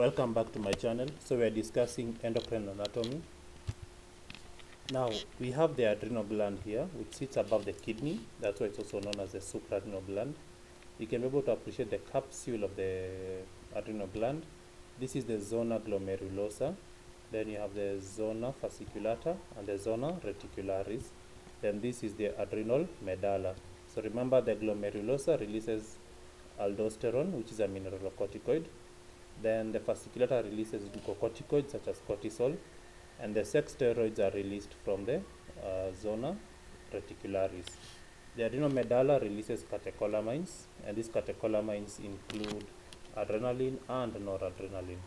Welcome back to my channel. So we are discussing endocrine anatomy. Now we have the adrenal gland here, which sits above the kidney. That's why it's also known as the suprarenal gland. You can be able to appreciate the capsule of the adrenal gland. This is the zona glomerulosa. Then you have the zona fasciculata and the zona reticularis. Then this is the adrenal medulla. So remember the glomerulosa releases aldosterone, which is a mineralocorticoid. Then the fasciculata releases glucocorticoids such as cortisol, and the sex steroids are released from the uh, zona reticularis. The adrenal medulla releases catecholamines, and these catecholamines include adrenaline and noradrenaline.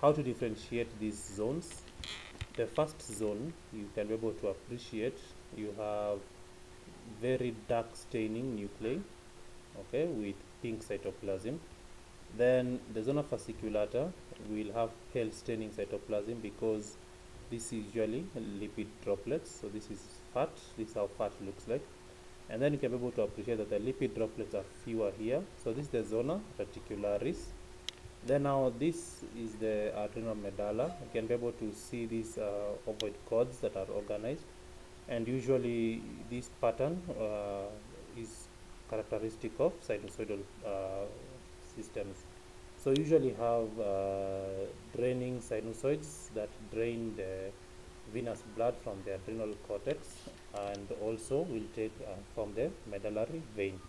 How to differentiate these zones? The first zone you can be able to appreciate you have very dark staining nuclei, okay, with pink cytoplasm. Then the zona fasciculata will have pale staining cytoplasm because this is usually lipid droplets. So this is fat. This is how fat looks like. And then you can be able to appreciate that the lipid droplets are fewer here. So this is the zona reticularis. Then now this is the adrenal medulla. You can be able to see these uh, ovoid cords that are organized. And usually this pattern uh, is characteristic of sinusoidal uh, systems. So usually have uh, draining sinusoids that drain the venous blood from the adrenal cortex and also will take uh, from the medullary vein.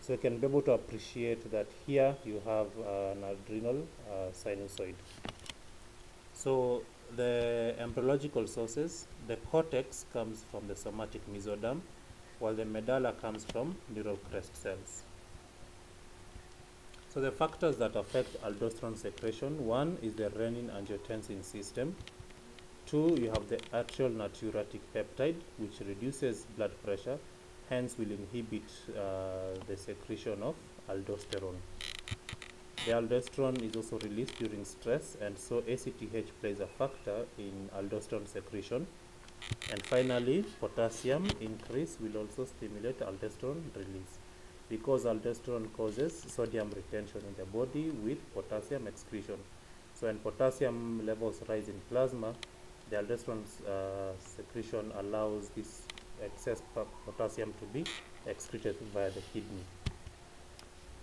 So you can be able to appreciate that here you have uh, an adrenal uh, sinusoid. So the embryological sources, the cortex comes from the somatic mesoderm, while the medulla comes from neural crest cells. So the factors that affect aldosterone secretion, one is the renin-angiotensin system. Two, you have the atrial natriuretic peptide, which reduces blood pressure, hence will inhibit uh, the secretion of aldosterone. The aldosterone is also released during stress, and so ACTH plays a factor in aldosterone secretion. And finally, potassium increase will also stimulate aldosterone release because aldosterone causes sodium retention in the body with potassium excretion. So when potassium levels rise in plasma, the aldosterone uh, secretion allows this excess potassium to be excreted via the kidney.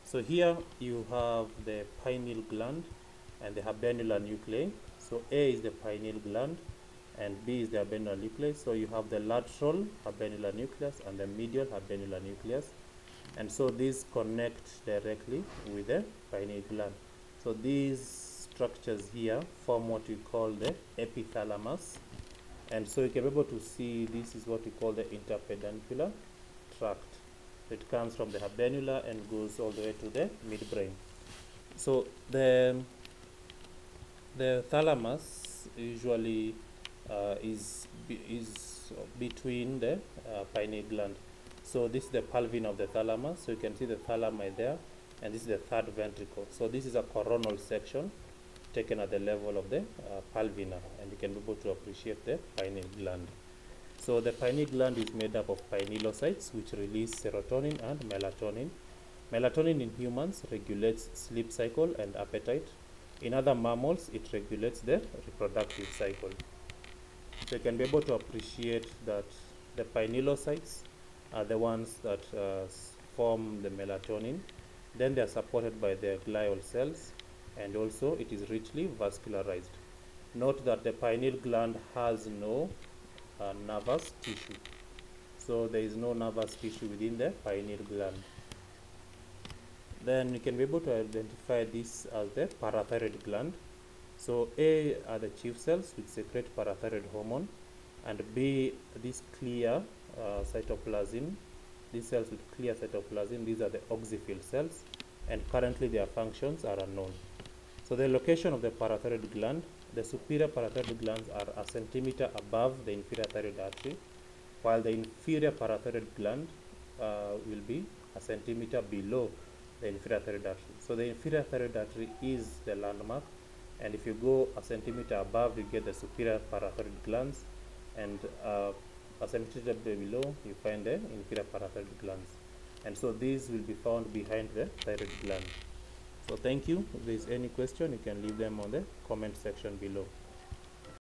So here you have the pineal gland and the habenular nuclei. So A is the pineal gland and B is the habenular nucleus. So you have the lateral habenular nucleus and the medial habenular nucleus and so these connect directly with the pineal gland. So these structures here form what we call the epithalamus and so you can be able to see this is what we call the interpeduncular tract. It comes from the habenula and goes all the way to the midbrain. So the the thalamus usually uh, is is between the uh, pineal gland so this is the pulvinar of the thalamus. So you can see the thalami there, and this is the third ventricle. So this is a coronal section taken at the level of the uh, pulvinar, and you can be able to appreciate the pineal gland. So the pineal gland is made up of pinealocytes, which release serotonin and melatonin. Melatonin in humans regulates sleep cycle and appetite. In other mammals, it regulates the reproductive cycle. So you can be able to appreciate that the pinealocytes are the ones that uh, form the melatonin. Then they are supported by the glial cells and also it is richly vascularized. Note that the pineal gland has no uh, nervous tissue. So there is no nervous tissue within the pineal gland. Then you can be able to identify this as the parathyroid gland. So A are the chief cells which secrete parathyroid hormone and B this clear uh, cytoplasm. These cells with clear cytoplasm, these are the oxyphil cells, and currently their functions are unknown. So the location of the parathyroid gland, the superior parathyroid glands are a centimeter above the inferior thyroid artery, while the inferior parathyroid gland uh, will be a centimeter below the inferior thyroid artery. So the inferior thyroid artery is the landmark, and if you go a centimeter above, you get the superior parathyroid glands, and uh, a centimeter below you find the inferior parathyroid glands. And so these will be found behind the thyroid gland. So thank you. If there is any question you can leave them on the comment section below